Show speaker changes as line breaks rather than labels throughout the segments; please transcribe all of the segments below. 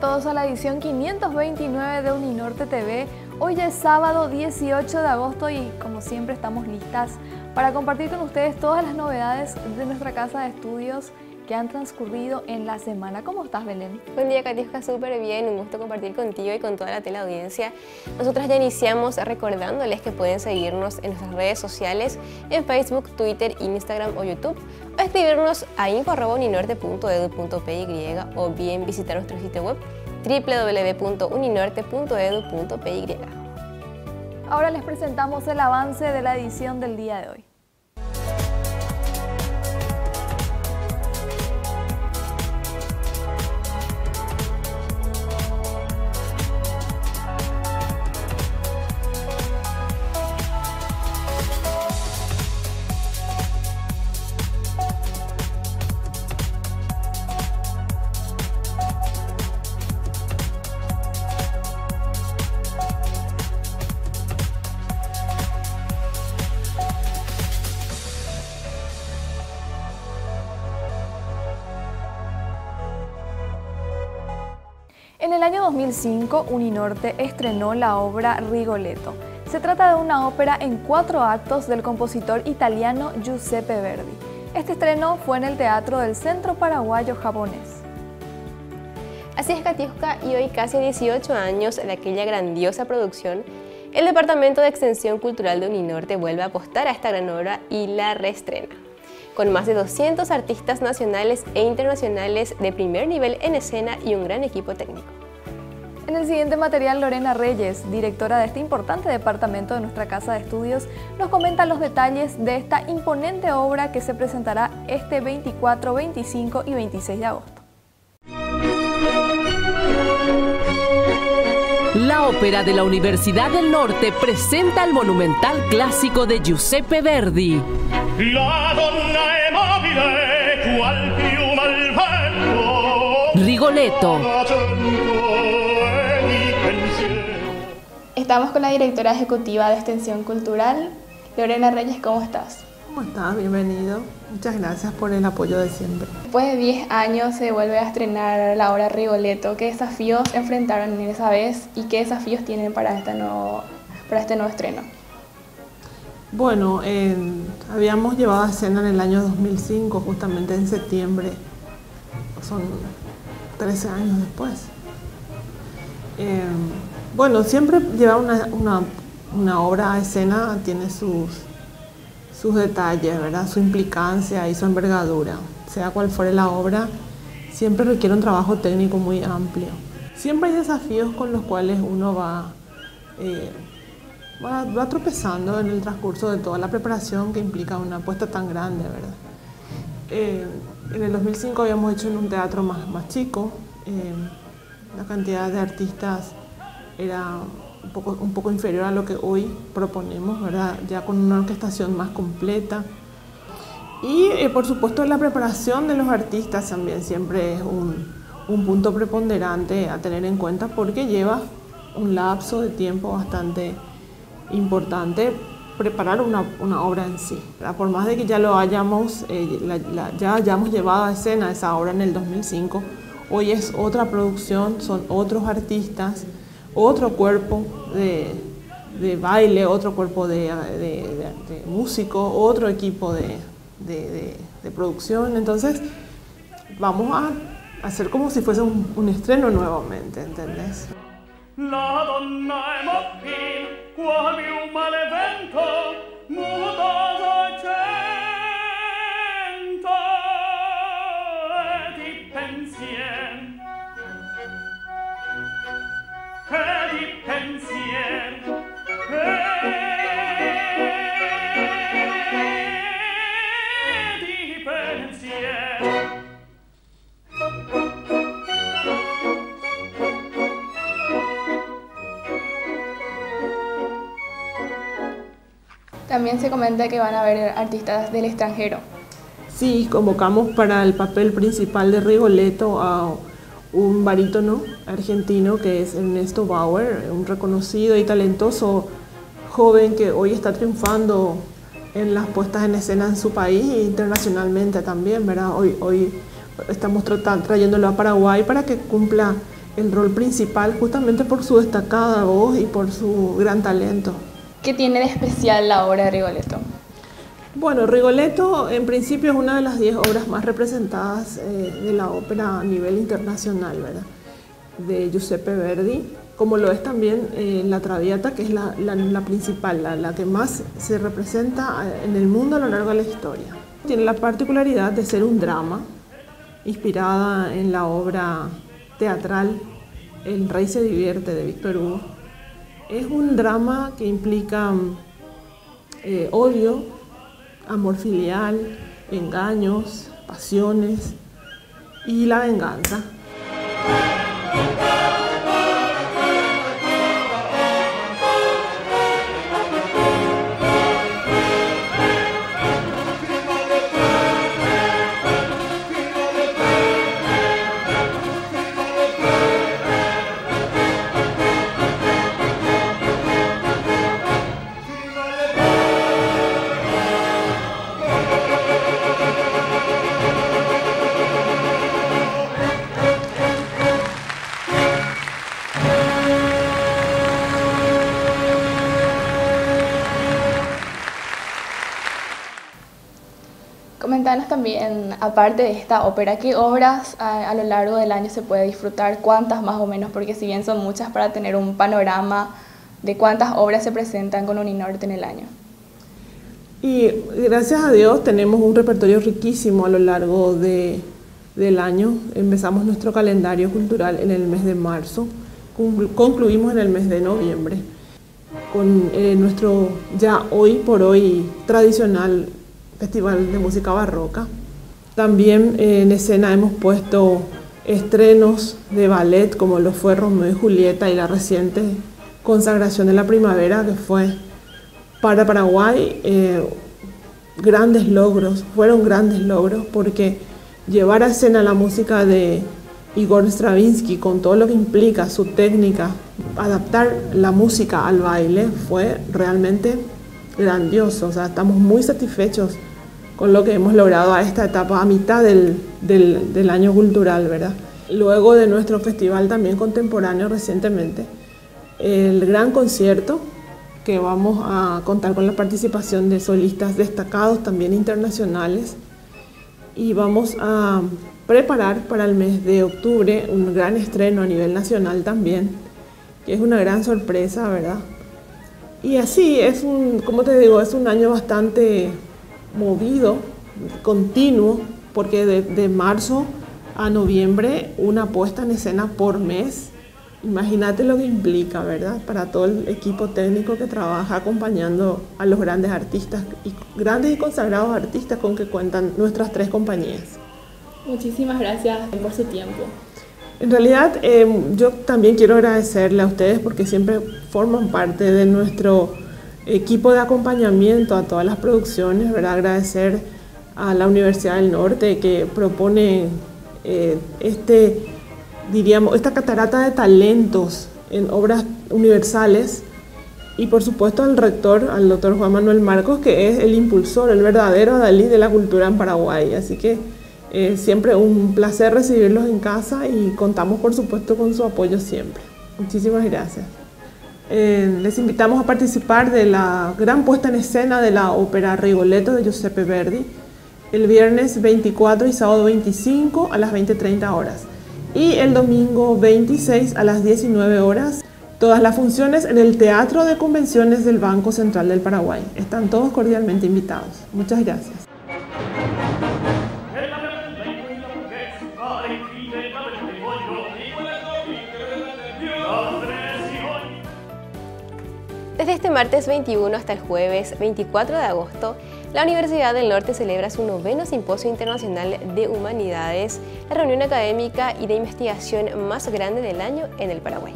Todos a la edición 529 de Uninorte TV. Hoy es sábado 18 de agosto y como siempre estamos listas para compartir con ustedes todas las novedades de nuestra casa de estudios que han transcurrido en la semana. ¿Cómo estás, Belén?
Buen día, Katiuska, súper bien. Un gusto compartir contigo y con toda la teleaudiencia. Nosotras ya iniciamos recordándoles que pueden seguirnos en nuestras redes sociales, en Facebook, Twitter, Instagram o YouTube, o escribirnos a info.uninorte.edu.py o bien visitar nuestro sitio web www.uninorte.edu.py.
Ahora les presentamos el avance de la edición del día de hoy. 2005, Uninorte estrenó la obra Rigoletto. Se trata de una ópera en cuatro actos del compositor italiano Giuseppe Verdi. Este estreno fue en el Teatro del Centro Paraguayo Japonés.
Así es, Katiuska, y hoy casi 18 años de aquella grandiosa producción, el Departamento de Extensión Cultural de Uninorte vuelve a apostar a esta gran obra y la reestrena con más de 200 artistas nacionales e internacionales de primer nivel en escena y un gran equipo técnico.
En el siguiente material, Lorena Reyes, directora de este importante departamento de nuestra casa de estudios, nos comenta los detalles de esta imponente obra que se presentará este 24, 25 y 26 de agosto.
La Ópera de la Universidad del Norte presenta el monumental clásico de Giuseppe Verdi. La donna è mobile, qual piuma al vento. Rigoletto.
Estamos con la directora ejecutiva de Extensión Cultural, Lorena Reyes, ¿cómo estás?
¿Cómo estás? Bienvenido. Muchas gracias por el apoyo de siempre.
Después de 10 años se vuelve a estrenar la obra Rigoletto. ¿Qué desafíos enfrentaron en esa vez y qué desafíos tienen para este nuevo, para este nuevo estreno?
Bueno, eh, habíamos llevado a escena en el año 2005, justamente en septiembre. Son 13 años después. Eh, bueno, siempre llevar una, una, una, obra a escena tiene sus, sus detalles, ¿verdad? Su implicancia y su envergadura. Sea cual fuere la obra, siempre requiere un trabajo técnico muy amplio. Siempre hay desafíos con los cuales uno va... Eh, va, tropezando en el transcurso de toda la preparación que implica una apuesta tan grande, ¿verdad? Eh, en el 2005 habíamos hecho en un teatro más, más chico, eh, la cantidad de artistas era un poco, un poco inferior a lo que hoy proponemos, ¿verdad? Ya con una orquestación más completa. Y eh, por supuesto la preparación de los artistas también siempre es un, un punto preponderante a tener en cuenta porque lleva un lapso de tiempo bastante importante preparar una, una obra en sí. Por más de que ya lo hayamos, eh, la, la, ya hayamos llevado a escena esa obra en el 2005, hoy es otra producción, son otros artistas, otro cuerpo de, de baile, otro cuerpo de, de, de músico, otro equipo de, producción. Entonces, vamos a hacer como si fuese un, estreno nuevamente, ¿entendés? La donna è quale un male vento, muto
accento e di pensier.
También se comenta que van a haber artistas del extranjero.
Sí, convocamos para el papel principal de Rigoletto a un barítono argentino que es Ernesto Bauer, un reconocido y talentoso joven que hoy está triunfando en las puestas en escena en su país e internacionalmente también, ¿verdad? Hoy, hoy estamos trayéndolo a Paraguay para que cumpla el rol principal justamente por su destacada voz y por su gran talento.
¿Qué tiene de especial la obra de Rigoletto?
Bueno, Rigoletto en principio es una de las 10 obras más representadas eh, de la ópera a nivel internacional, ¿verdad? De Giuseppe Verdi, como lo es también eh, la Traviata, que es la, principal, la, que más se representa eh, en el mundo a lo largo de la historia. Tiene la particularidad de ser un drama, inspirada en la obra teatral El rey se divierte de Víctor Hugo. Es un drama que implica odio, amor filial, engaños, pasiones y la venganza.
Aparte de esta ópera, ¿qué obras a, lo largo del año se puede disfrutar? ¿Cuántas más o menos? Porque si bien son muchas para tener un panorama de cuántas obras se presentan con Uninorte en el año.
Y gracias a Dios tenemos un repertorio riquísimo a lo largo de, del año. Empezamos nuestro calendario cultural en el mes de marzo, concluimos en el mes de noviembre con eh, nuestro ya hoy por hoy tradicional Festival de Música Barroca. También eh, en escena hemos puesto estrenos de ballet como lo fue Romeo y Julieta y la reciente consagración de la primavera que fue para Paraguay eh, grandes logros, fueron grandes logros porque llevar a escena la música de Igor Stravinsky con todo lo que implica su técnica, adaptar la música al baile fue realmente grandioso, o sea, estamos muy satisfechos con lo que hemos logrado a esta etapa, a mitad del, del, año cultural, ¿verdad? Luego de nuestro festival también contemporáneo recientemente, el gran concierto que vamos a contar con la participación de solistas destacados también internacionales y vamos a preparar para el mes de octubre un gran estreno a nivel nacional también, que es una gran sorpresa, ¿verdad? Y así es un, como te digo, es un año bastante movido, continuo, porque de, marzo a noviembre una puesta en escena por mes. Imagínate lo que implica, ¿verdad? Para todo el equipo técnico que trabaja acompañando a los grandes artistas, y grandes y consagrados artistas con que cuentan nuestras tres compañías.
Muchísimas gracias por su tiempo.
En realidad, eh, yo también quiero agradecerle a ustedes porque siempre forman parte de nuestro equipo de acompañamiento a todas las producciones, ¿verdad? agradecer a la Universidad del Norte que propone eh, este, diríamos, esta catarata de talentos en obras universales y por supuesto al rector, al doctor Juan Manuel Marcos, que es el impulsor, el verdadero Dalí de la cultura en Paraguay. Así que eh, siempre un placer recibirlos en casa y contamos por supuesto con su apoyo siempre. Muchísimas gracias. Eh, les invitamos a participar de la gran puesta en escena de la ópera Rigoletto de Giuseppe Verdi el viernes 24 y sábado 25 a las 20.30 horas y el domingo 26 a las 19 horas. Todas las funciones en el Teatro de Convenciones del Banco Central del Paraguay. Están todos cordialmente invitados. Muchas gracias.
Este martes 21 hasta el jueves 24 de agosto, la Universidad del Norte celebra su noveno Simposio Internacional de Humanidades, la reunión académica y de investigación más grande del año en el Paraguay.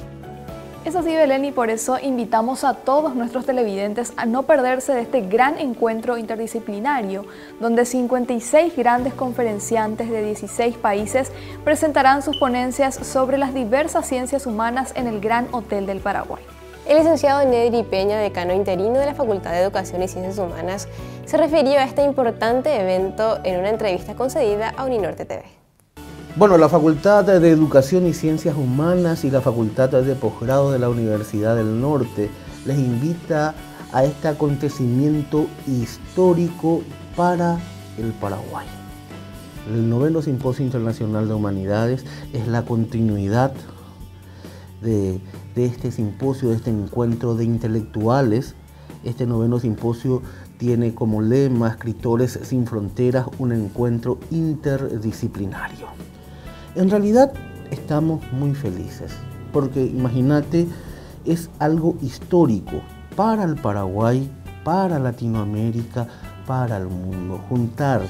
Es así, Belén, y por eso invitamos a todos nuestros televidentes a no perderse de este gran encuentro interdisciplinario, donde 56 grandes conferenciantes de 16 países presentarán sus ponencias sobre las diversas ciencias humanas en el Gran Hotel del Paraguay.
El licenciado Nedri Peña, decano interino de la Facultad de Educación y Ciencias Humanas, se refirió a este importante evento en una entrevista concedida a Uninorte TV.
Bueno, la Facultad de Educación y Ciencias Humanas y la Facultad de Posgrado de la Universidad del Norte les invita a este acontecimiento histórico para el Paraguay. El noveno Simposio Internacional de Humanidades es la continuidad de, de este simposio, de este encuentro de intelectuales. Este noveno simposio tiene como lema Escritores sin Fronteras, un encuentro interdisciplinario. En realidad estamos muy felices, porque imagínate, es algo histórico para el Paraguay, para Latinoamérica, para el mundo. Juntar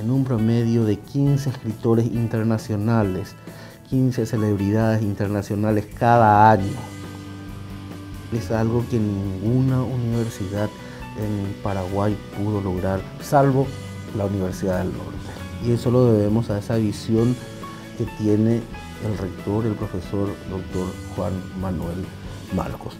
en un promedio de 15 escritores internacionales, 15 celebridades internacionales cada año, es algo que ninguna universidad en Paraguay pudo lograr, salvo la Universidad del Norte. Y eso lo debemos a esa visión que tiene el rector, el profesor doctor Juan Manuel Marcos.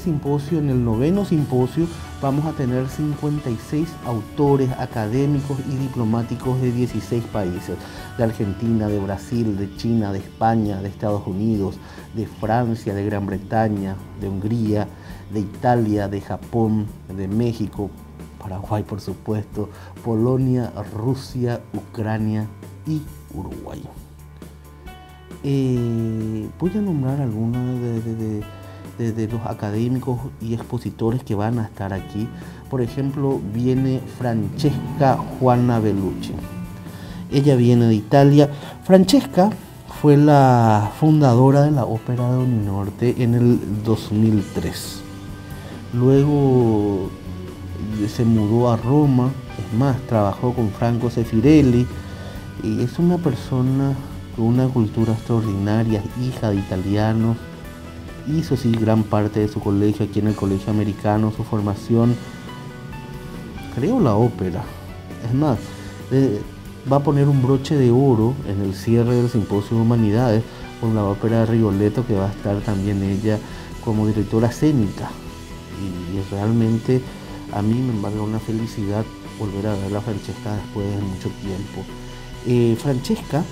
Simposio, en el noveno simposio, vamos a tener 56 autores académicos y diplomáticos de 16 países, de Argentina, de Brasil, de China, de España, de Estados Unidos, de Francia, de Gran Bretaña, de Hungría, de Italia, de Japón, de México, Paraguay por supuesto, Polonia, Rusia, Ucrania y Uruguay. Eh, voy a nombrar algunos de de, de, los académicos y expositores que van a estar aquí. Por ejemplo, viene Francesca Juana Bellucci. Ella viene de Italia. Francesca fue la fundadora de la Ópera de Uninorte en el 2003. Luego se mudó a Roma, es más, trabajó con Franco Sefirelli y es una persona con una cultura extraordinaria, hija de italianos, hizo sí gran parte de su colegio aquí en el colegio americano, su formación, creo la ópera. Es más, eh, va a poner un broche de oro en el cierre del Simposio de Humanidades con la ópera de Rigoletto que va a estar también ella como directora escénica. Y, y realmente a mí me embarga una felicidad volver a ver a Francesca después de mucho tiempo. Eh, Francesca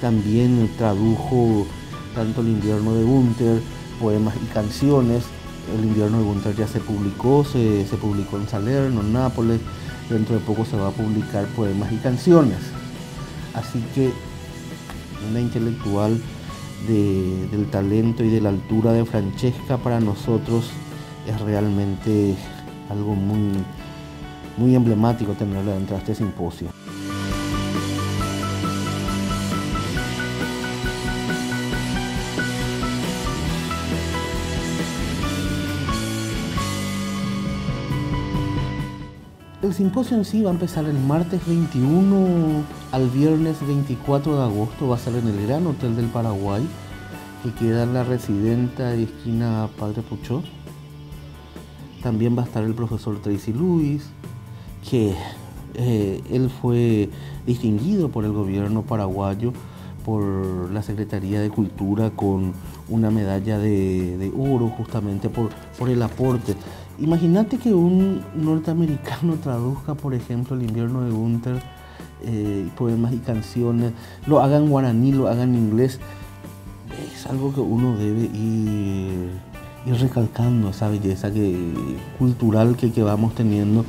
también tradujo tanto el invierno de Gunther, poemas y canciones. El invierno de Gunter ya se publicó, se, publicó en Salerno, en Nápoles. Dentro de poco se va a publicar poemas y canciones. Así que una intelectual de, del talento y de la altura de Francesca para nosotros es realmente algo muy, muy emblemático tenerla dentro de este simposio. El simposio en sí va a empezar el martes 21 al viernes 24 de agosto. Va a ser en el Gran Hotel del Paraguay, que queda en la residenta de esquina Padre Puchó. También va a estar el profesor Tracy Lewis, que eh, él fue distinguido por el gobierno paraguayo por la Secretaría de Cultura con una medalla de, oro justamente por el aporte Imagínate que un norteamericano traduzca, por ejemplo, el invierno de Gunther, eh, poemas y canciones, lo haga en guaraní, lo haga en inglés. Es algo que uno debe ir, recalcando, esa belleza que, cultural que vamos teniendo.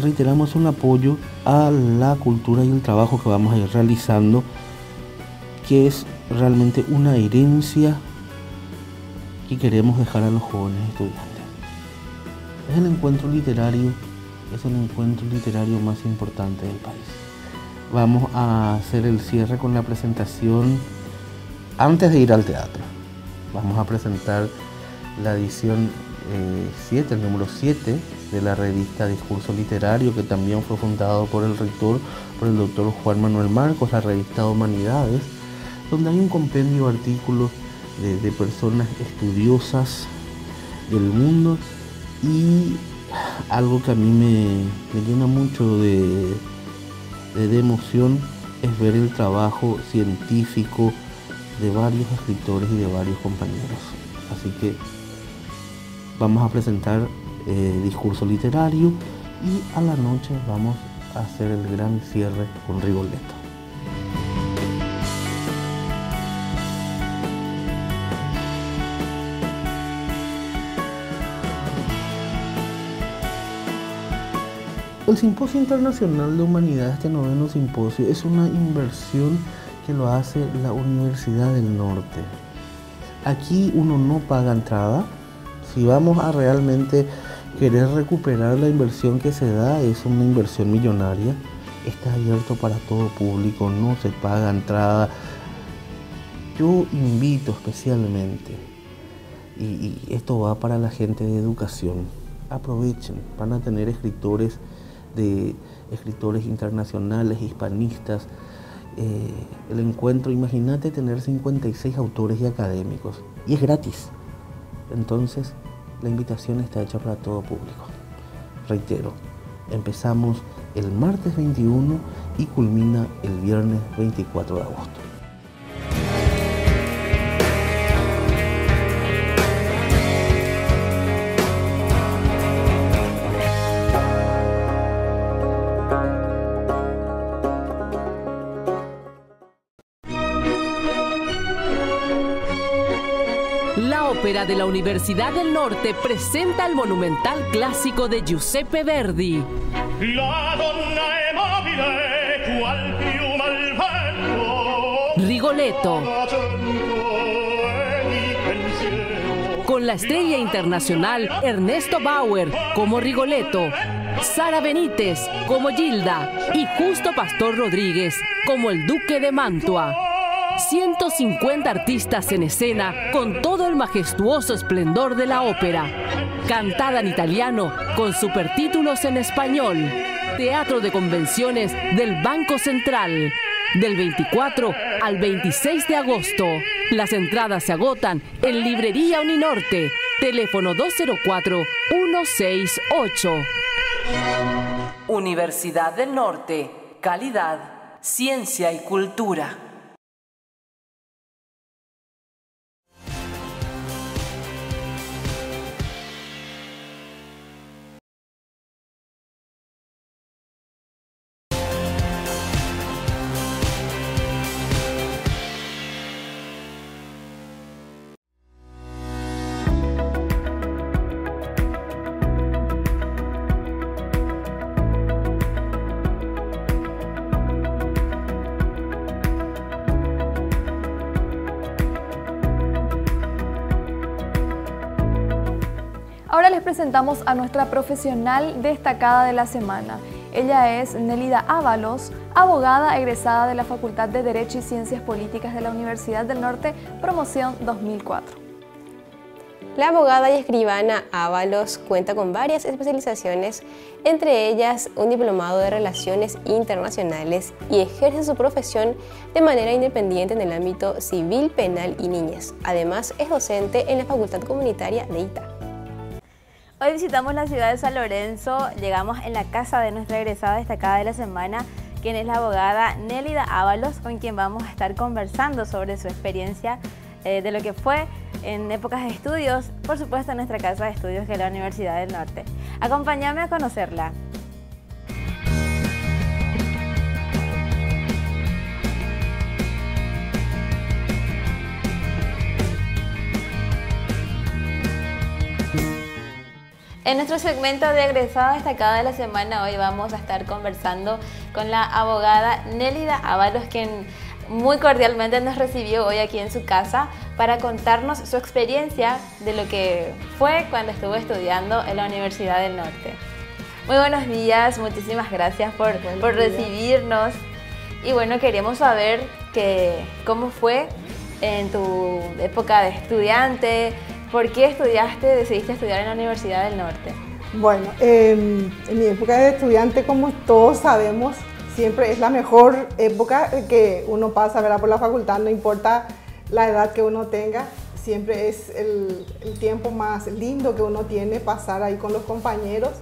Reiteramos un apoyo a la cultura y el trabajo que vamos a ir realizando, que es realmente una herencia que queremos dejar a los jóvenes estudiantes. Es el encuentro literario, es el encuentro literario más importante del país. Vamos a hacer el cierre con la presentación antes de ir al teatro. Vamos a presentar la edición 7, eh, el número 7 de la revista Discurso Literario, que también fue fundado por el rector, por el doctor Juan Manuel Marcos, la revista Humanidades, donde hay un compendio de artículos de, de personas estudiosas del mundo y algo que a mí me, llena mucho de, de, de, emoción es ver el trabajo científico de varios escritores y de varios compañeros. Así que vamos a presentar eh, discurso literario y a la noche vamos a hacer el gran cierre con Rigoletto. El Simposio Internacional de Humanidades, este noveno simposio, es una inversión que lo hace la Universidad del Norte. Aquí uno no paga entrada. Si vamos a realmente querer recuperar la inversión que se da, es una inversión millonaria. Está abierto para todo público, no se paga entrada. Yo invito especialmente, y, y esto va para la gente de educación, aprovechen, van a tener escritores de escritores internacionales, hispanistas. Eh, el encuentro, imagínate tener 56 autores y académicos. Y es gratis. Entonces, la invitación está hecha para todo público. Reitero, empezamos el martes 21 y culmina el viernes 24 de agosto.
De la Universidad del Norte presenta el monumental clásico de Giuseppe Verdi.
La donna è mobile, qual piuma al vento.
Rigoletto,
e
con la estrella internacional Ernesto Bauer como Rigoletto, Sara Benítez como Gilda y Justo Pastor Rodríguez como el Duque de Mantua. 150 artistas en escena con todo el majestuoso esplendor de la ópera. Cantada en italiano con supertítulos en español. Teatro de Convenciones del Banco Central. Del 24 al 26 de agosto. Las entradas se agotan en Librería Uninorte. Teléfono 204-168. Universidad del Norte. Calidad, ciencia y cultura.
Presentamos a nuestra profesional destacada de la semana. Ella es Nelida Ábalos, abogada egresada de la Facultad de Derecho y Ciencias Políticas de la Universidad del Norte, promoción 2004.
La abogada y escribana Ábalos cuenta con varias especializaciones, entre ellas un diplomado de Relaciones Internacionales y ejerce su profesión de manera independiente en el ámbito civil, penal y niñez. Además, es docente en la Facultad Comunitaria de ITA.
Hoy visitamos la ciudad de San Lorenzo, llegamos en la casa de nuestra egresada destacada de la semana, quien es la abogada Nélida Ábalos, con quien vamos a estar conversando sobre su experiencia eh, de lo que fue en épocas de estudios, por supuesto en nuestra casa de estudios que es la Universidad del Norte. Acompáñame a conocerla. En nuestro segmento de egresada destacada de la semana, hoy vamos a estar conversando con la abogada Nélida Ábalos, quien muy cordialmente nos recibió hoy aquí en su casa para contarnos su experiencia de lo que fue cuando estuvo estudiando en la Universidad del Norte. Muy buenos días, muchísimas gracias por, por recibirnos. Y bueno, queríamos saber que, cómo fue en tu época de estudiante, ¿Por qué estudiaste, decidiste estudiar en la Universidad del Norte?
Bueno, eh, en mi época de estudiante, como todos sabemos, siempre es la mejor época que uno pasa ¿verdad? por la facultad, no importa la edad que uno tenga, siempre es el, el tiempo más lindo que uno tiene pasar ahí con los compañeros.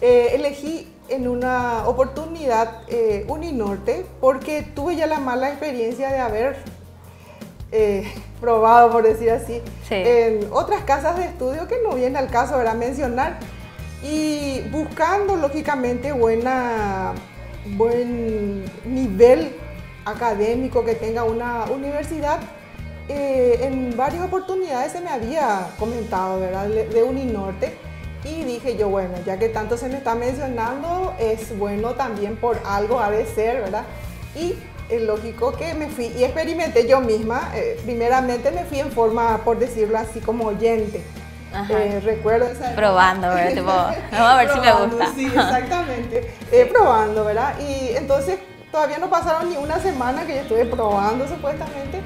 Eh, elegí en una oportunidad eh, Uninorte porque tuve ya la mala experiencia de haber eh, probado, por decir así, en otras casas de estudio que no viene al caso era mencionar y buscando lógicamente buena, buen nivel académico que tenga una universidad. Eh, en varias oportunidades se me había comentado, ¿verdad? De Uninorte y dije yo, bueno, ya que tanto se me está mencionando, es bueno también por algo ha de ser, ¿verdad? Y es lógico que me fui y experimenté yo misma. Eh, primeramente me fui en forma, por decirlo así, como oyente. Eh, recuerdo esa
Probando, ¿verdad? vamos a ver si me gusta.
Sí, exactamente. Eh, probando, ¿verdad? Y entonces todavía no pasaron ni una semana que yo estuve probando supuestamente.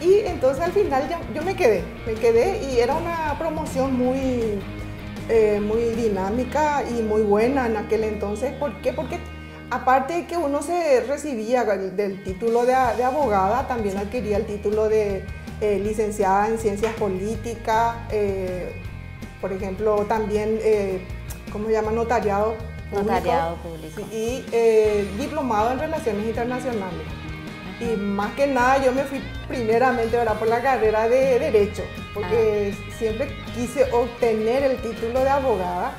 Y entonces al final yo me quedé, me quedé y era una promoción muy eh, muy dinámica y muy buena en aquel entonces. ¿Por qué? Porque aparte de que uno se recibía del título de, abogada, también adquiría el título de eh, licenciada en ciencias políticas, eh, por ejemplo, también, ¿cómo se llama? Notariado.
Notariado público.
Y diplomado en relaciones internacionales. Y más que nada yo me fui primeramente ahora por la carrera de Derecho, porque ah. siempre quise obtener el título de abogada,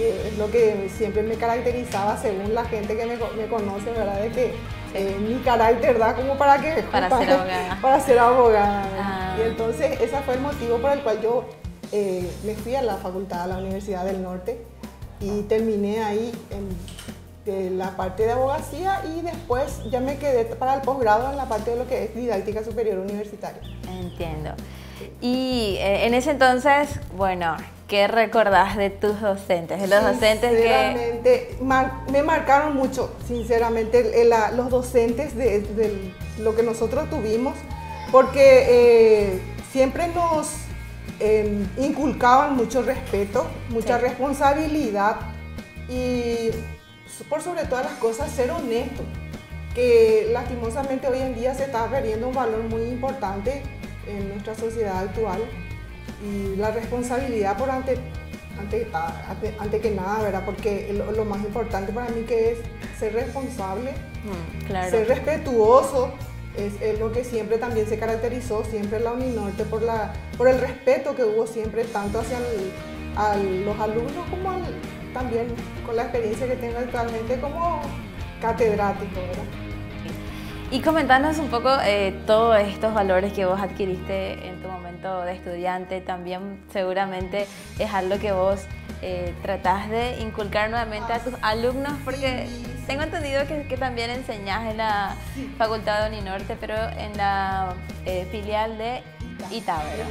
que es lo que siempre me caracterizaba según la gente que me, me conoce, ¿verdad? De que eh, mi carácter da como para que...
Para, ser abogada.
Para ser abogada. Ah. Y entonces ese fue el motivo por el cual yo eh, me fui a la facultad, a la Universidad del Norte, y terminé ahí en la parte de abogacía y después ya me quedé para el posgrado en la parte de lo que es didáctica superior universitaria.
Entiendo. Y eh, en ese entonces, bueno, ¿qué recordás de tus docentes? De los docentes
que... me marcaron mucho, sinceramente, los docentes de, lo que nosotros tuvimos, porque eh, siempre nos em, inculcaban mucho respeto, mucha responsabilidad y por sobre todas las cosas, ser honesto, que lastimosamente hoy en día se está perdiendo un valor muy importante en nuestra sociedad actual y la responsabilidad por ante, ante, que nada, ¿verdad? Porque lo, más importante para mí que es ser responsable, mm, ser respetuoso, es, lo que siempre también se caracterizó, siempre la Uninorte, por, la, por el respeto que hubo siempre tanto hacia los alumnos como al, también con la experiencia que tengo actualmente como catedrático, ¿verdad?
Y comentanos un poco eh, todos estos valores que vos adquiriste en tu momento de estudiante. También seguramente es algo que vos eh, tratás de inculcar nuevamente a tus alumnos, porque tengo entendido que, también enseñás en la Facultad de Uninorte, pero en la eh, filial de Itávero.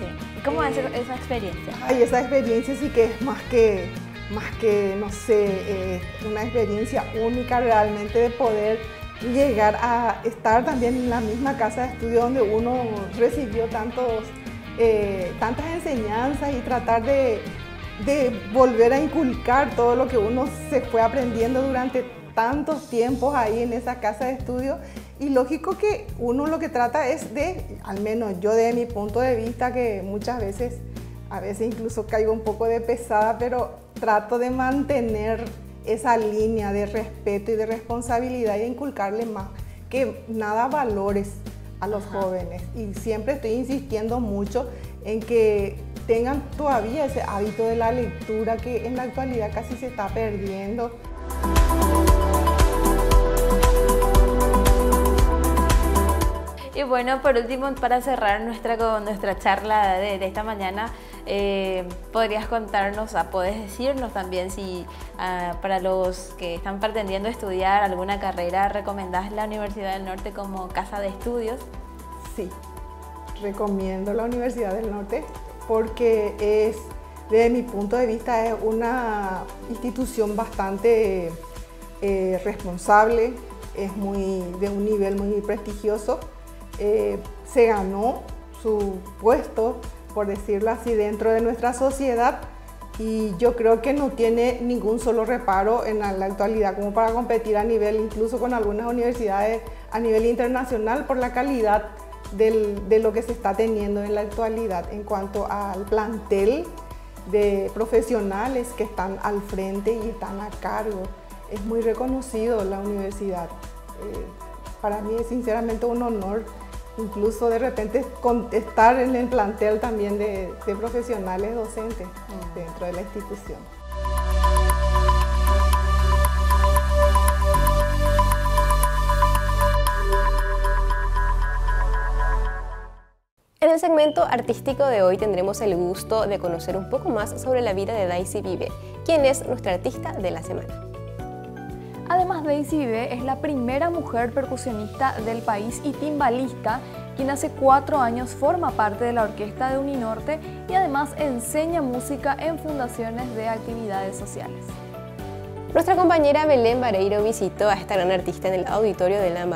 Sí. ¿Cómo es esa experiencia?
Ay, esa experiencia sí que es más que más que, no sé, eh, una experiencia única realmente de poder llegar a estar también en la misma casa de estudio donde uno recibió tantos, eh, tantas enseñanzas y tratar de, de, volver a inculcar todo lo que uno se fue aprendiendo durante tantos tiempos ahí en esa casa de estudio. Y lógico que uno lo que trata es de, al menos yo de mi punto de vista, que muchas veces, a veces incluso caigo un poco de pesada, pero trato de mantener esa línea de respeto y de responsabilidad y inculcarle más que nada valores a los jóvenes. Y siempre estoy insistiendo mucho en que tengan todavía ese hábito de la lectura que en la actualidad casi se está perdiendo.
Y bueno, por último, para cerrar nuestra, nuestra charla de, esta mañana, eh, podrías contarnos, ah, puedes decirnos también si ah, para los que están pretendiendo estudiar alguna carrera, ¿recomendás la Universidad del Norte como casa de estudios?
Sí, recomiendo la Universidad del Norte porque es, desde mi punto de vista, es una institución bastante eh, responsable, es muy, de un nivel muy prestigioso eh, se ganó su puesto, por decirlo así, dentro de nuestra sociedad y yo creo que no tiene ningún solo reparo en la, actualidad como para competir a nivel, incluso con algunas universidades a nivel internacional por la calidad de lo que se está teniendo en la actualidad en cuanto al plantel de profesionales que están al frente y están a cargo. Es muy reconocido la universidad. Eh, para mí es sinceramente un honor incluso de repente estar en el plantel también de, de profesionales docentes mm. dentro de la institución.
En el segmento artístico de hoy tendremos el gusto de conocer un poco más sobre la vida de Daisy Vive, quien es nuestra artista de la semana.
Además, Daisy Vive es la primera mujer percusionista del país y timbalista, quien hace cuatro años forma parte de la orquesta de Uninorte y además enseña música en fundaciones de actividades sociales.
Nuestra compañera Belén Vareiro visitó a esta gran artista en el auditorio de la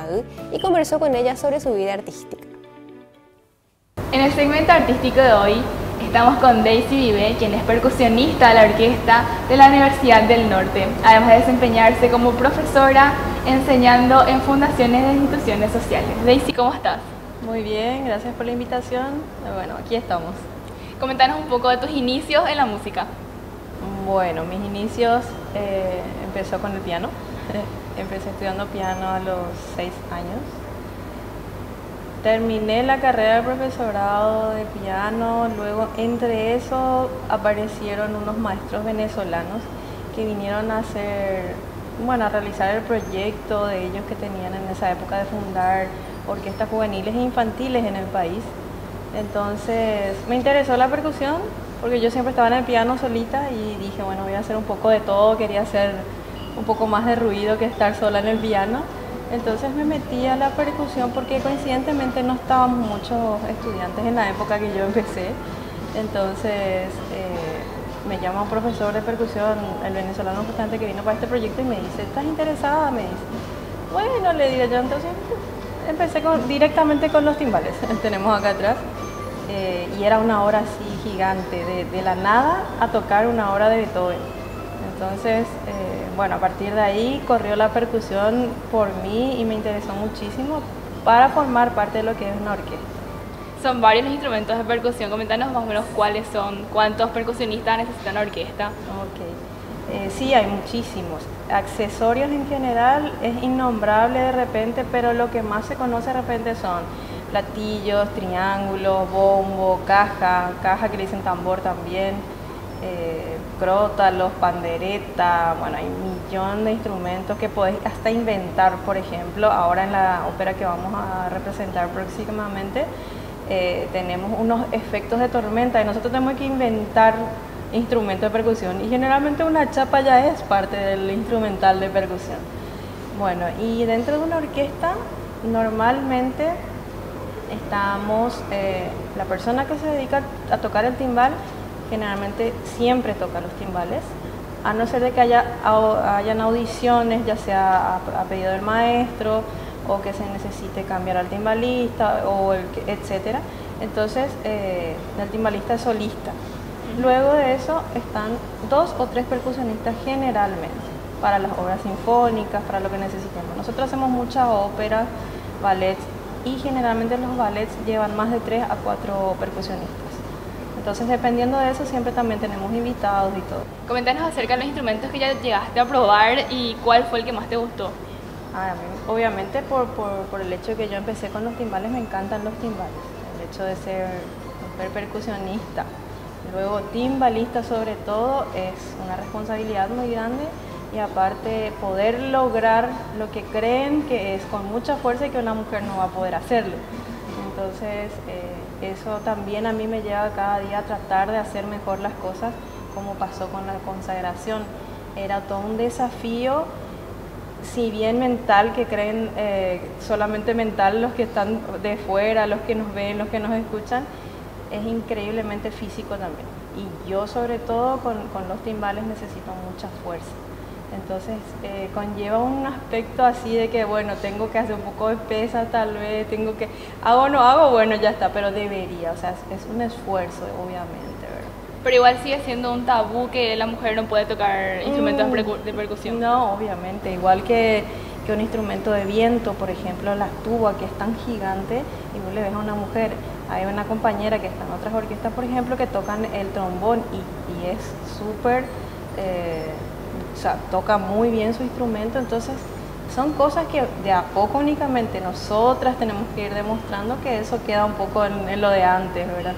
y conversó con ella sobre su vida artística.
En el segmento artístico de hoy estamos con Daisy Vive, quien es percusionista de la orquesta de la Universidad del Norte, además de desempeñarse como profesora enseñando en fundaciones de instituciones sociales. Daisy, ¿cómo estás?
Muy bien, gracias por la invitación. Bueno, aquí estamos.
Coméntanos un poco de tus inicios en la música.
Bueno, mis inicios eh, empezó con el piano. Empecé estudiando piano a los seis años Terminé la carrera de profesorado de piano, luego entre eso aparecieron unos maestros venezolanos que vinieron a hacer, bueno, a realizar el proyecto de ellos que tenían en esa época de fundar orquestas juveniles e infantiles en el país. Entonces me interesó la percusión porque yo siempre estaba en el piano solita y dije, bueno, voy a hacer un poco de todo, quería hacer un poco más de ruido que estar sola en el piano. Entonces me metí a la percusión porque coincidentemente no estábamos muchos estudiantes en la época que yo empecé. Entonces eh, me llama un profesor de percusión, el venezolano justamente que vino para este proyecto y me dice, ¿estás interesada? Me dice, bueno, le digo yo, entonces empecé directamente con los timbales, tenemos acá atrás. Eh, y era una hora así gigante, de, la nada a tocar una hora de Beethoven. Entonces, eh, bueno, a partir de ahí corrió la percusión por mí y me interesó muchísimo para formar parte de lo que es una orquesta.
Son varios los instrumentos de percusión, coméntanos más o menos cuáles son, cuántos percusionistas necesitan una orquesta.
Ok, eh, sí, hay muchísimos. Accesorios en general es innombrable de repente, pero lo que más se conoce de repente son platillos, triángulos, bombo, caja, caja que le dicen tambor también eh, crótalos, pandereta, bueno, hay un millón de instrumentos que podés hasta inventar, por ejemplo, ahora en la ópera que vamos a representar próximamente, eh, tenemos unos efectos de tormenta y nosotros tenemos que inventar instrumentos de percusión y generalmente una chapa ya es parte del instrumental de percusión. Bueno, y dentro de una orquesta normalmente estamos, eh, la persona que se dedica a tocar el timbal generalmente siempre toca los timbales, a no ser de que haya hayan audiciones, ya sea a, pedido del maestro o que se necesite cambiar al timbalista o el, etcétera. Entonces eh, el timbalista es solista. Luego de eso están dos o tres percusionistas generalmente para las obras sinfónicas, para lo que necesitemos. Nosotros hacemos muchas óperas, ballets y generalmente los ballets llevan más de tres a cuatro percusionistas. Entonces, dependiendo de eso, siempre también tenemos invitados y todo.
Coméntanos acerca de los instrumentos que ya llegaste a probar y cuál fue el que más te gustó.
Ah, a mí, obviamente, por, por, el hecho de que yo empecé con los timbales, me encantan los timbales. El hecho de ser, ser percusionista, luego timbalista sobre todo, es una responsabilidad muy grande y aparte poder lograr lo que creen que es con mucha fuerza y que una mujer no va a poder hacerlo. Entonces, eh, eso también a mí me lleva cada día a tratar de hacer mejor las cosas como pasó con la consagración. Era todo un desafío, si bien mental, que creen eh, solamente mental los que están de fuera, los que nos ven, los que nos escuchan, es increíblemente físico también. Y yo sobre todo con, con los timbales necesito mucha fuerza. Entonces eh, conlleva un aspecto así de que, bueno, tengo que hacer un poco de pesa tal vez, tengo que, hago o no hago, bueno, ya está, pero debería, o sea, es, un esfuerzo, obviamente, ¿verdad?
Pero igual sigue siendo un tabú que la mujer no puede tocar instrumentos de mm, percusión.
No, obviamente, igual que, que un instrumento de viento, por ejemplo la tuba que es tan gigante y vos le ves a una mujer, hay una compañera que está en otras orquestas, por ejemplo, que tocan el trombón y, es súper, eh, o sea, toca muy bien su instrumento, entonces son cosas que de a poco únicamente nosotras tenemos que ir demostrando que eso queda un poco en, en lo de antes, ¿verdad?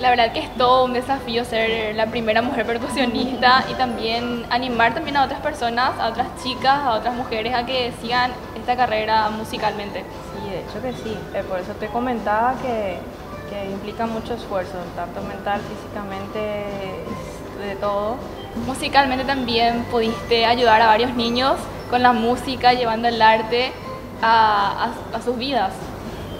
La verdad que es todo un desafío ser la primera mujer percusionista y también animar también a otras personas, a otras chicas, a otras mujeres a que sigan esta carrera musicalmente.
Sí, de hecho que sí. Eh, por eso te comentaba que, que implica mucho esfuerzo, tanto mental, físicamente, de todo.
Musicalmente también pudiste ayudar a varios niños con la música, llevando el arte a, sus vidas.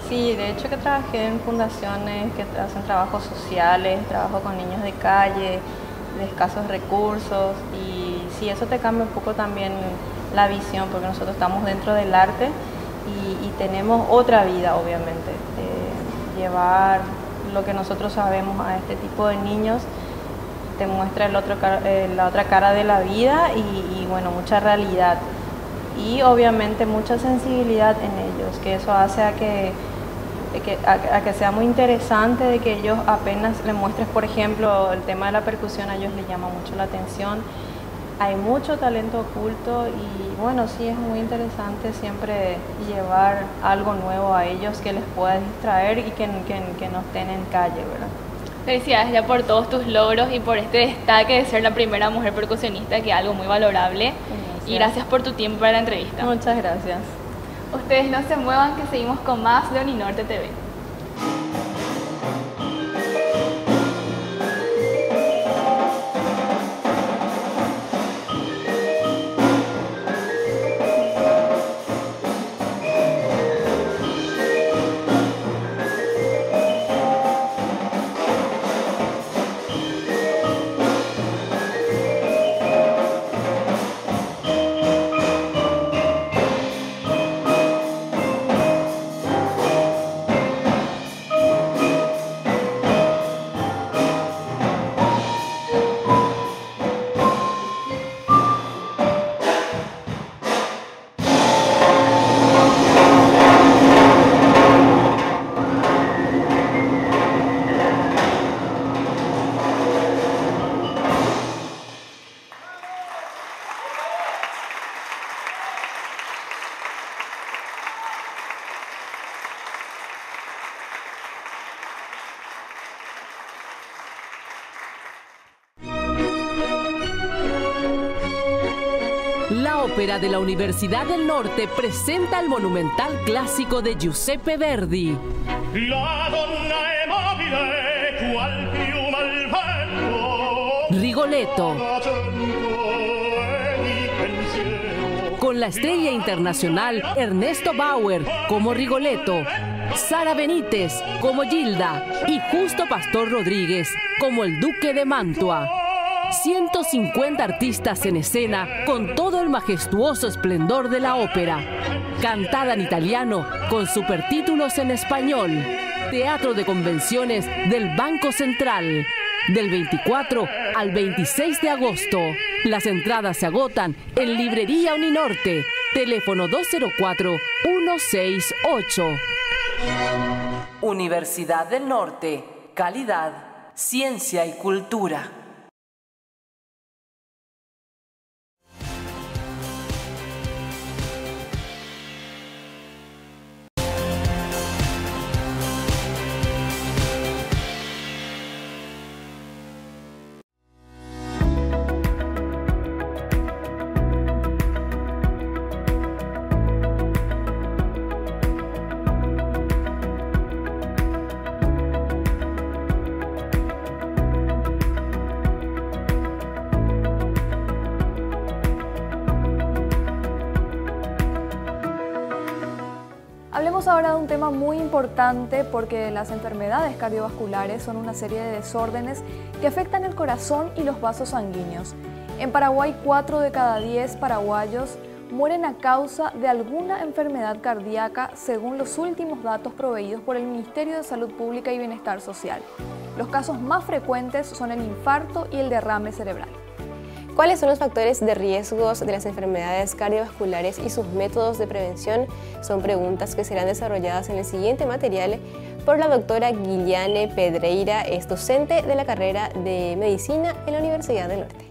Sí, de hecho que trabajé en fundaciones que hacen trabajos sociales, trabajo con niños de calle, de escasos recursos y sí, eso te cambia un poco también la visión porque nosotros estamos dentro del arte y, tenemos otra vida obviamente, llevar lo que nosotros sabemos a este tipo de niños te muestra el otro, eh, la otra cara de la vida y, bueno, mucha realidad y obviamente mucha sensibilidad en ellos, que eso hace a que a, que sea muy interesante, de que ellos apenas le muestres, por ejemplo, el tema de la percusión, a ellos les llama mucho la atención. Hay mucho talento oculto y bueno, sí es muy interesante siempre llevar algo nuevo a ellos que les pueda distraer y que, que, que no estén en calle, ¿verdad?
Felicidades ya por todos tus logros y por este destaque de ser la primera mujer percusionista, que es algo muy valorable. Y gracias por tu tiempo para la entrevista.
Muchas gracias.
Ustedes no se muevan que seguimos con más de Uninorte TV.
De la Universidad del Norte presenta el monumental clásico de Giuseppe Verdi.
La donna è mobile, qual piuma al vento.
Rigoletto. Con la estrella internacional Ernesto Bauer como Rigoletto, Sara Benítez como Gilda y Justo Pastor Rodríguez como el Duque de Mantua. 150 artistas en escena con todo el majestuoso esplendor de la ópera. Cantada en italiano con supertítulos en español. Teatro de Convenciones del Banco Central. Del 24 al 26 de agosto. Las entradas se agotan en Librería Uninorte. Teléfono 204-168. Universidad del Norte. Calidad, ciencia y cultura.
Porque las enfermedades cardiovasculares son una serie de desórdenes que afectan el corazón y los vasos sanguíneos. En Paraguay, 4 de cada 10 paraguayos mueren a causa de alguna enfermedad cardíaca según los últimos datos proveídos por el Ministerio de Salud Pública y Bienestar Social. Los casos más frecuentes son el infarto y el derrame cerebral.
¿Cuáles son los factores de riesgos de las enfermedades cardiovasculares y sus métodos de prevención? Son preguntas que serán desarrolladas en el siguiente material por la doctora Guiliane Pedreira, es docente de la carrera de Medicina en la Universidad del Norte.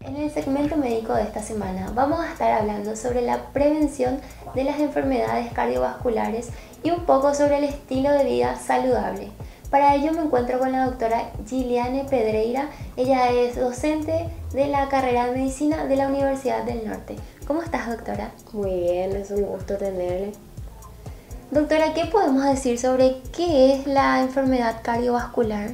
En el segmento médico de esta semana vamos a estar hablando sobre la prevención de las enfermedades cardiovasculares y un poco sobre el estilo de vida saludable. Para ello me encuentro con la doctora Giliane Pedreira. Ella es docente de la carrera de medicina de la Universidad del Norte. ¿Cómo estás, doctora?
Muy bien, es un gusto tenerle.
Doctora, ¿qué podemos decir sobre qué es la enfermedad cardiovascular?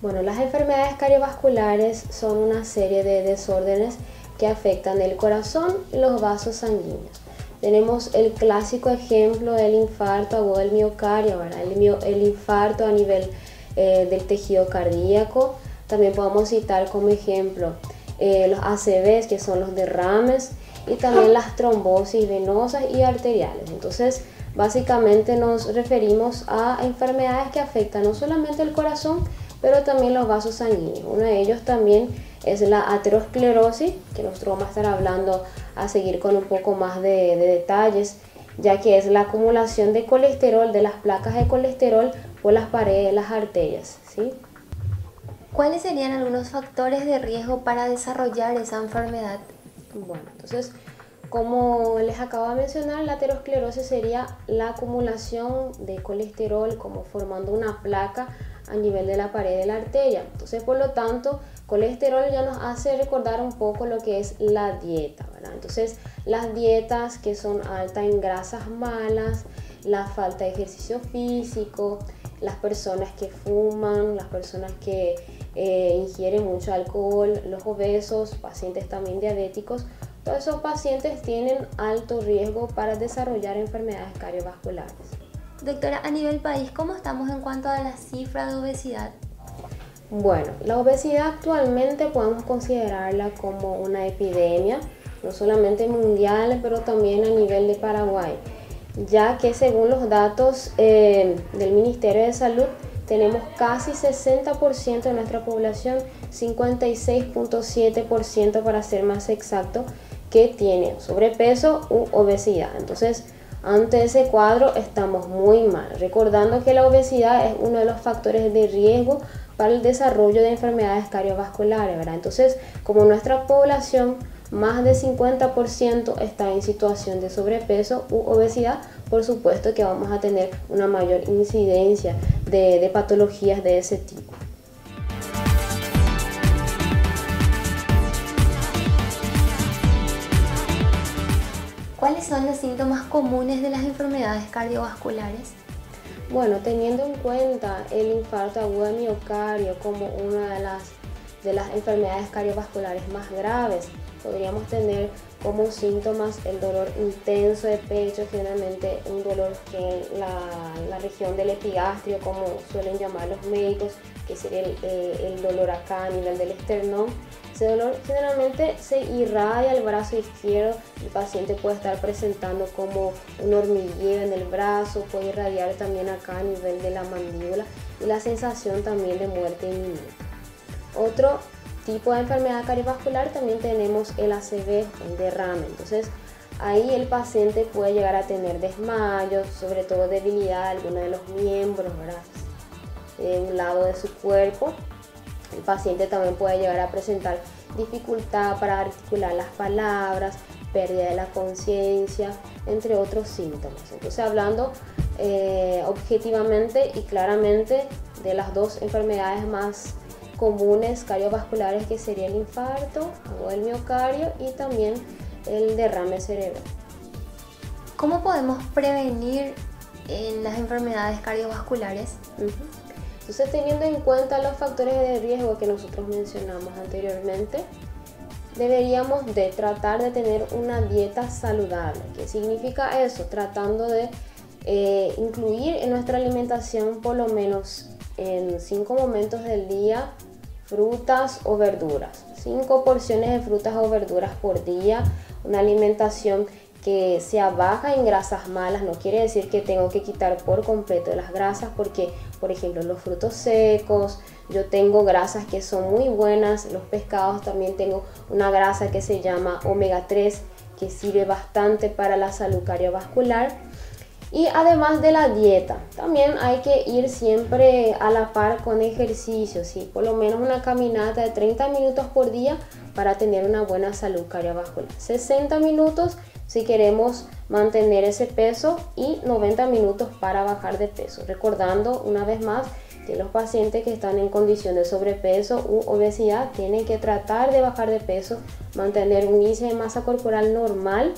Bueno, las enfermedades cardiovasculares son una serie de desórdenes que afectan el corazón y los vasos sanguíneos. Tenemos el clásico ejemplo del infarto agudo del miocardio, El, infarto a nivel eh, del tejido cardíaco. También podemos citar como ejemplo eh, los ACVs, que son los derrames, y también las trombosis venosas y arteriales. Entonces, básicamente nos referimos a enfermedades que afectan no solamente el corazón, pero también los vasos sanguíneos. Uno de ellos también es la aterosclerosis, que nosotros vamos a estar hablando a seguir con un poco más de, detalles, ya que es la acumulación de colesterol, de las placas de colesterol por las paredes de las arterias. ¿sí?
¿Cuáles serían algunos factores de riesgo para desarrollar esa enfermedad?
Bueno, entonces, como les acabo de mencionar, la aterosclerosis sería la acumulación de colesterol como formando una placa a nivel de la pared de la arteria. Entonces, por lo tanto, colesterol ya nos hace recordar un poco lo que es la dieta, ¿verdad? Entonces, las dietas que son altas en grasas malas, la falta de ejercicio físico, las personas que fuman, las personas que eh, ingieren mucho alcohol, los obesos, pacientes también diabéticos, todos esos pacientes tienen alto riesgo para desarrollar enfermedades cardiovasculares.
Doctora, a nivel país, ¿cómo estamos en cuanto a la cifra de obesidad?
Bueno, la obesidad actualmente podemos considerarla como una epidemia, no solamente mundial, pero también a nivel de Paraguay, ya que según los datos eh, del Ministerio de Salud, tenemos casi 60% de nuestra población, 56.7% para ser más exacto, que tiene sobrepeso u obesidad. Entonces, ante ese cuadro estamos muy mal, recordando que la obesidad es uno de los factores de riesgo para el desarrollo de enfermedades cardiovasculares, ¿verdad? Entonces, como nuestra población más del 50% está en situación de sobrepeso u obesidad, por supuesto que vamos a tener una mayor incidencia de, de patologías de ese tipo.
¿Cuáles son los síntomas comunes de las enfermedades cardiovasculares?
Bueno, teniendo en cuenta el infarto agudo de miocardio como una de las, de las enfermedades cardiovasculares más graves, podríamos tener como síntomas el dolor intenso de pecho, generalmente un dolor que la, la región del epigastrio, como suelen llamar los médicos, que sería el, eh, el dolor acá a nivel del esternón. Ese dolor generalmente se irradia el brazo izquierdo, el paciente puede estar presentando como un hormigueo en el brazo, puede irradiar también acá a nivel de la mandíbula y la sensación también de muerte inminente. Otro tipo de enfermedad cardiovascular también tenemos el ACV, el derrame. Entonces ahí el paciente puede llegar a tener desmayos, sobre todo debilidad de alguno de los miembros, de un lado de su cuerpo. El paciente también puede llegar a presentar dificultad para articular las palabras, pérdida de la conciencia, entre otros síntomas. Entonces hablando eh, objetivamente y claramente de las dos enfermedades más comunes cardiovasculares que sería el infarto o el miocardio y también el derrame cerebral.
¿Cómo podemos prevenir en las enfermedades cardiovasculares?
Entonces, teniendo en cuenta los factores de riesgo que nosotros mencionamos anteriormente, deberíamos de tratar de tener una dieta saludable. ¿Qué significa eso? Tratando de eh, incluir en nuestra alimentación por lo menos en cinco momentos del día frutas o verduras. Cinco porciones de frutas o verduras por día. Una alimentación que sea baja en grasas malas, no quiere decir que tengo que quitar por completo las grasas porque, por ejemplo, los frutos secos, yo tengo grasas que son muy buenas, los pescados también tengo una grasa que se llama omega 3 que sirve bastante para la salud cardiovascular. Y además de la dieta, también hay que ir siempre a la par con ejercicio, ¿sí? por lo menos una caminata de 30 minutos por día para tener una buena salud cardiovascular. 60 minutos si queremos mantener ese peso y 90 minutos para bajar de peso. Recordando una vez más que los pacientes que están en condición de sobrepeso u obesidad tienen que tratar de bajar de peso, mantener un índice de masa corporal normal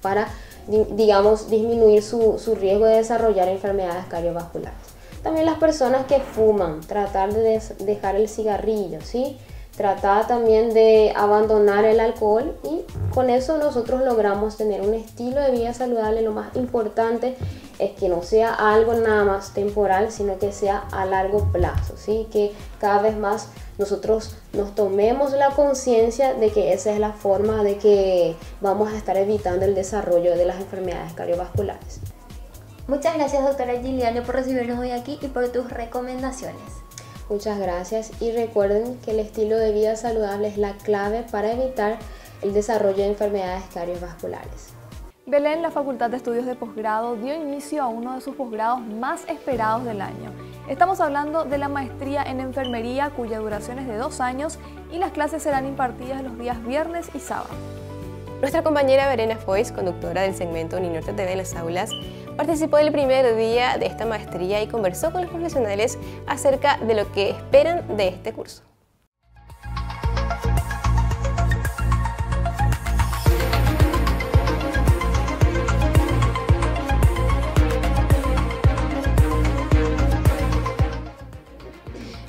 para, digamos, disminuir su, su riesgo de desarrollar enfermedades cardiovasculares. También las personas que fuman, tratar de dejar el cigarrillo, ¿sí? Tratar también de abandonar el alcohol y con eso nosotros logramos tener un estilo de vida saludable. Lo más importante es que no sea algo nada más temporal, sino que sea a largo plazo, ¿sí? que cada vez más nosotros nos tomemos la conciencia de que esa es la forma de que vamos a estar evitando el desarrollo de las enfermedades cardiovasculares.
Muchas gracias doctora Giliano por recibirnos hoy aquí y por tus recomendaciones.
Muchas gracias y recuerden que el estilo de vida saludable es la clave para evitar el desarrollo de enfermedades cardiovasculares.
Belén, la Facultad de Estudios de Posgrado, dio inicio a uno de sus posgrados más esperados del año. Estamos hablando de la maestría en enfermería cuya duración es de dos años y las clases serán impartidas los días viernes y sábado.
Nuestra compañera Verena Foix, conductora del segmento Uninorte TV en las aulas, participó del primer día de esta maestría y conversó con los profesionales acerca de lo que esperan de este curso.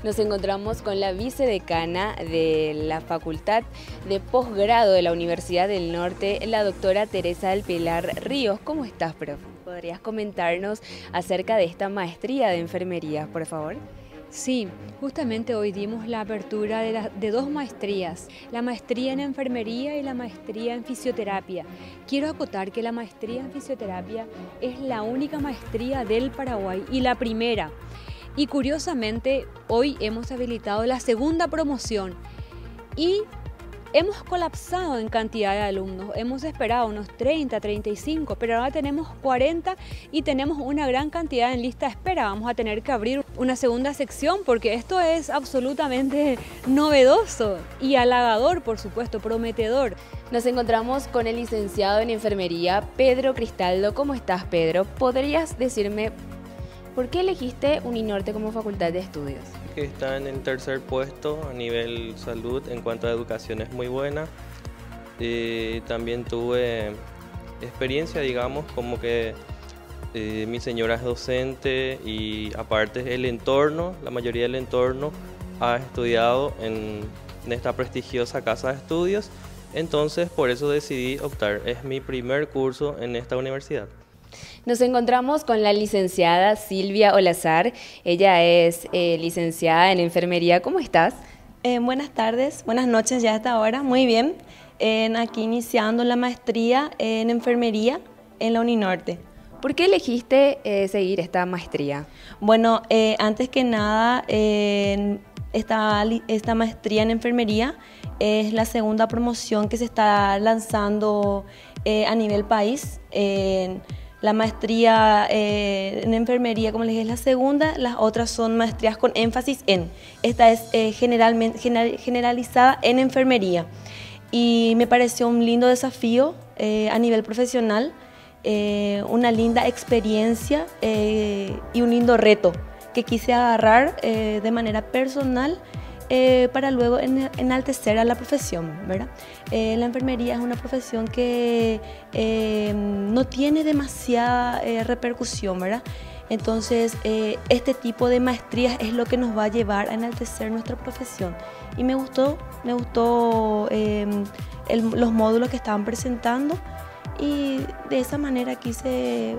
Nos encontramos con la vicedecana de la Facultad de Posgrado de la Universidad del Norte, la doctora Teresa del Pilar Ríos. ¿Cómo estás, profe? ¿Podrías comentarnos acerca de esta maestría de enfermería, por favor?
Sí, justamente hoy dimos la apertura de, de, dos maestrías, la maestría en enfermería y la maestría en fisioterapia. Quiero acotar que la maestría en fisioterapia es la única maestría del Paraguay y la primera y curiosamente, hoy hemos habilitado la segunda promoción y hemos colapsado en cantidad de alumnos. Hemos esperado unos 30, 35, pero ahora tenemos 40 y tenemos una gran cantidad en lista de espera. Vamos a tener que abrir una segunda sección porque esto es absolutamente novedoso y halagador, por supuesto, prometedor.
Nos encontramos con el licenciado en enfermería, Pedro Cristaldo. ¿Cómo estás, Pedro? ¿Podrías decirme ¿Por qué elegiste Uninorte como facultad de estudios?
Está en el tercer puesto a nivel salud en cuanto a educación es muy buena. También tuve experiencia, digamos, como que eh, mi señora es docente y aparte el entorno, la mayoría del entorno ha estudiado en esta prestigiosa casa de estudios. Entonces por eso decidí optar. Es mi primer curso en esta universidad.
Nos encontramos con la licenciada Silvia Olazar. Ella es eh, licenciada en enfermería. ¿Cómo estás?
Eh, buenas tardes, buenas noches ya hasta ahora. Muy bien. aquí iniciando la maestría en enfermería en la Uninorte.
¿Por qué elegiste eh, seguir esta maestría?
Bueno, antes que nada, esta, esta maestría en enfermería es la segunda promoción que se está lanzando a nivel país. La maestría eh, en enfermería, como les dije, es la segunda. Las otras son maestrías con énfasis en. Esta es eh, generalmente, generalizada en enfermería. Y me pareció un lindo desafío eh, a nivel profesional, una linda experiencia y un lindo reto que quise agarrar de manera personal eh, para luego enaltecer a la profesión. Eh, la enfermería es una profesión que eh, no tiene demasiada repercusión, ¿verdad? Entonces, este tipo de maestrías es lo que nos va a llevar a enaltecer nuestra profesión. Y me gustó, me gustó los módulos que estaban presentando y de esa manera quise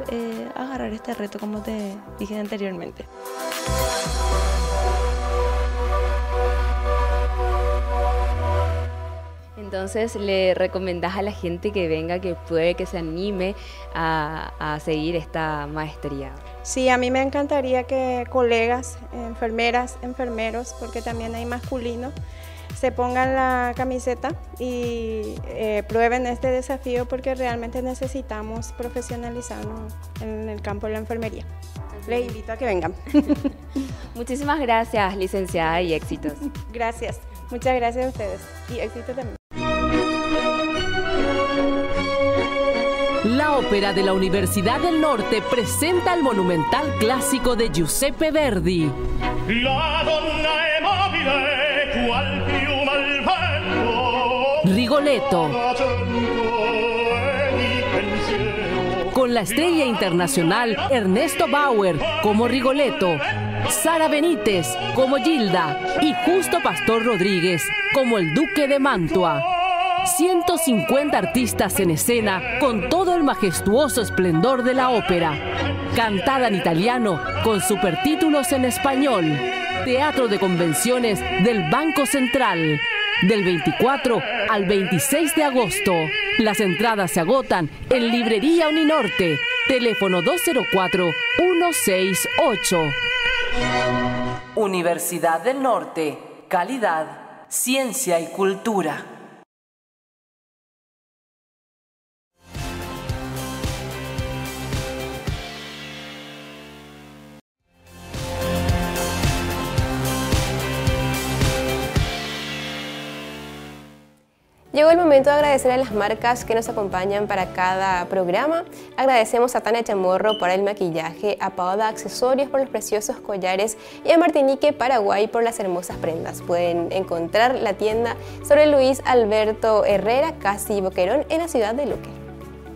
agarrar este reto, como te dije anteriormente.
Entonces le recomendás a la gente que venga, que puede, que se anime a, a seguir esta maestría.
Sí, a mí me encantaría que colegas, enfermeras, enfermeros, porque también hay masculinos, se pongan la camiseta y eh, prueben este desafío porque realmente necesitamos profesionalizarnos en el campo de la enfermería. Les invito a que vengan.
Muchísimas gracias, licenciada, y éxitos.
Gracias, muchas gracias a ustedes y éxito también.
La Ópera de la Universidad del Norte presenta el monumental clásico de Giuseppe Verdi.
La donna è mobile, qual piuma al vento.
Rigoletto. Con la estrella internacional Ernesto Bauer como Rigoletto, Sara Benítez como Gilda y Justo Pastor Rodríguez como el Duque de Mantua. 150 artistas en escena con todo el majestuoso esplendor de la ópera. Cantada en italiano con supertítulos en español. Teatro de Convenciones del Banco Central. Del 24 al 26 de agosto. Las entradas se agotan en Librería Uninorte. Teléfono 204-168. Universidad del Norte. Calidad, ciencia y cultura.
Llegó el momento de agradecer a las marcas que nos acompañan para cada programa. Agradecemos a Tania Chamorro por el maquillaje, a Paola Accesorios por los preciosos collares y a Martinique Paraguay por las hermosas prendas. Pueden encontrar la tienda sobre Luis Alberto Herrera, casi Boquerón, en la ciudad de Luque.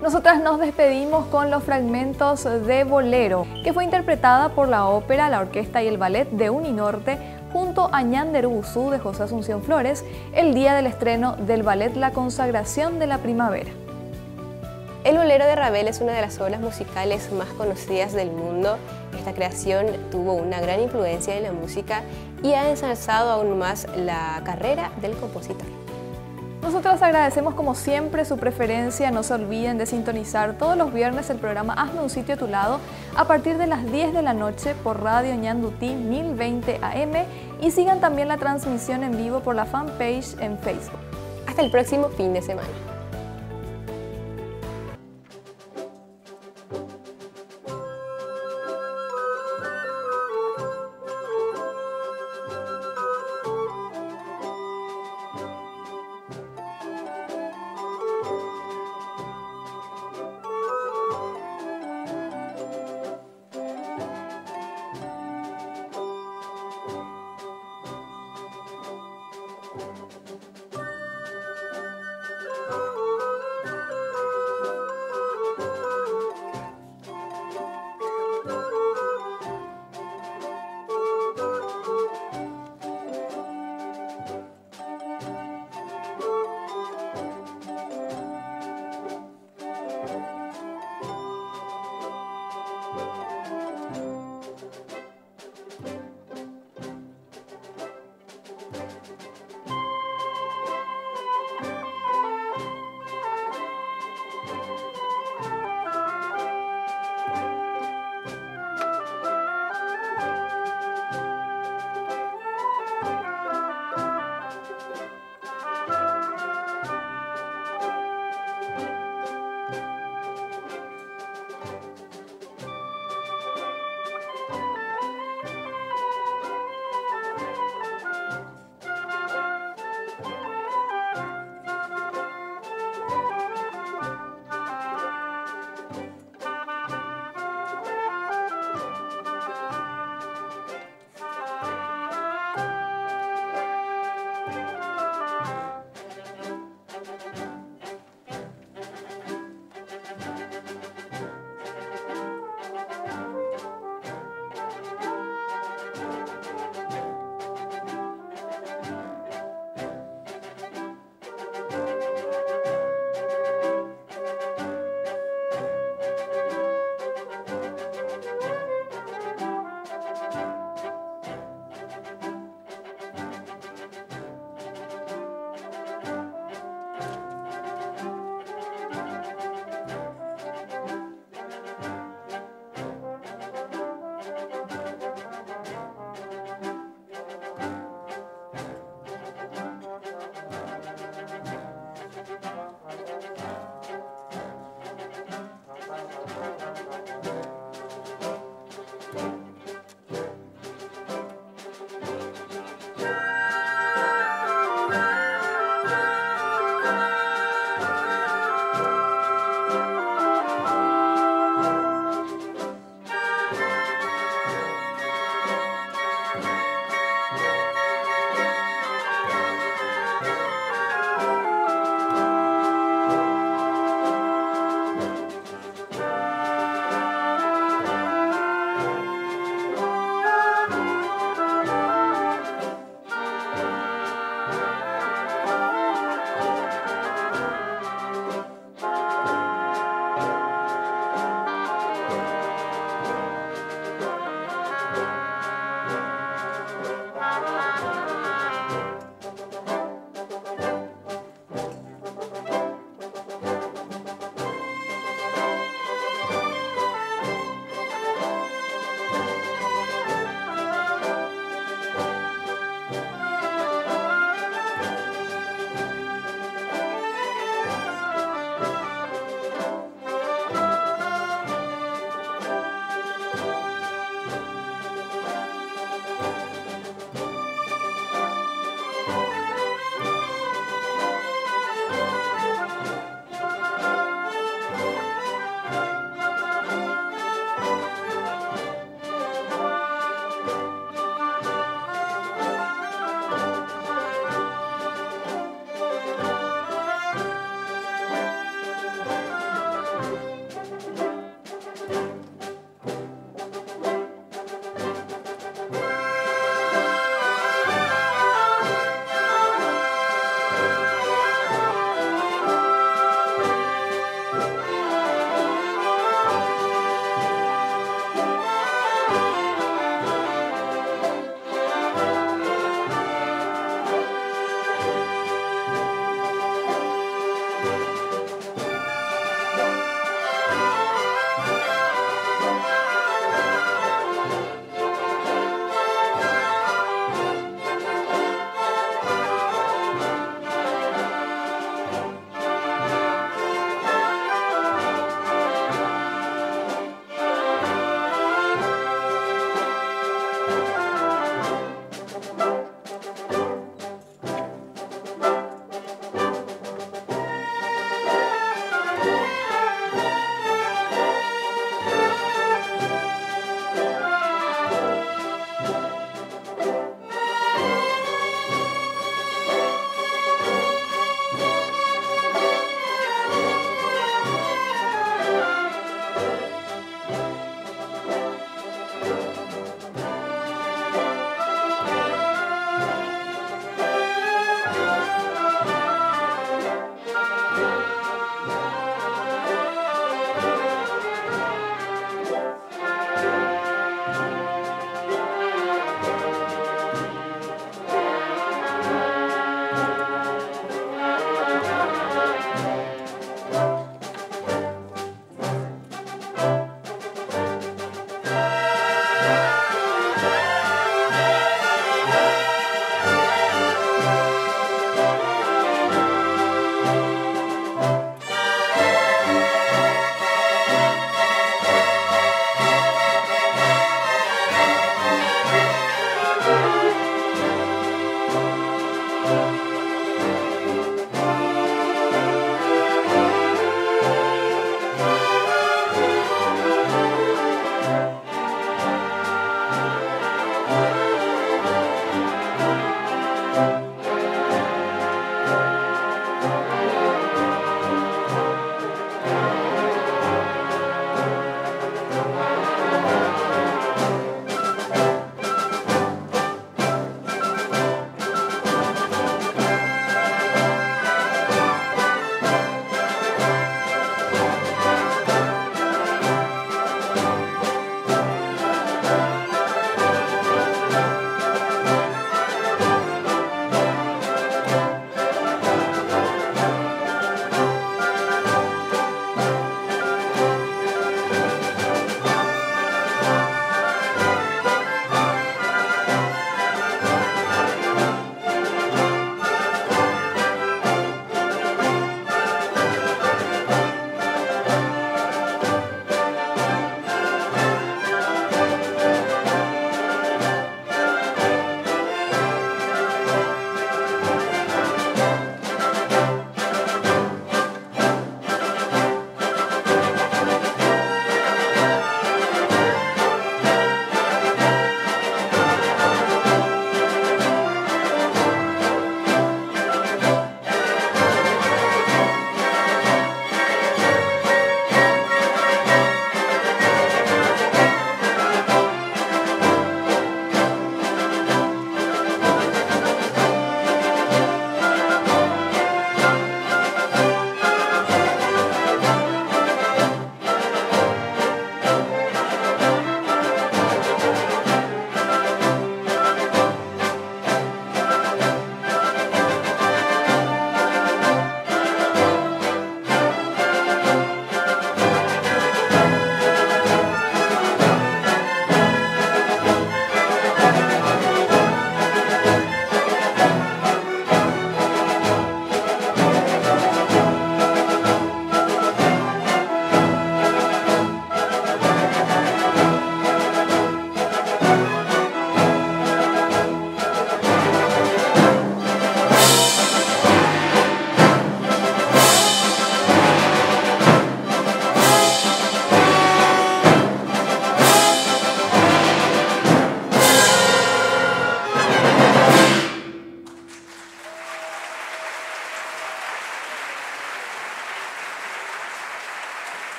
Nosotras nos despedimos con los fragmentos de Bolero, que fue interpretada por la ópera, la orquesta y el ballet de Uninorte junto a Ñander Guzú de José Asunción Flores el día del estreno del ballet La Consagración de la Primavera.
El bolero de Ravel es una de las obras musicales más conocidas del mundo. Esta creación tuvo una gran influencia en la música y ha ensalzado aún más la carrera del compositor.
Nosotros agradecemos como siempre su preferencia. No se olviden de sintonizar todos los viernes el programa Hazme un sitio a tu lado a partir de las 10 de la noche por Radio Ñandutí 1020 AM y sigan también la transmisión en vivo por la fanpage en Facebook.
Hasta el próximo fin de semana.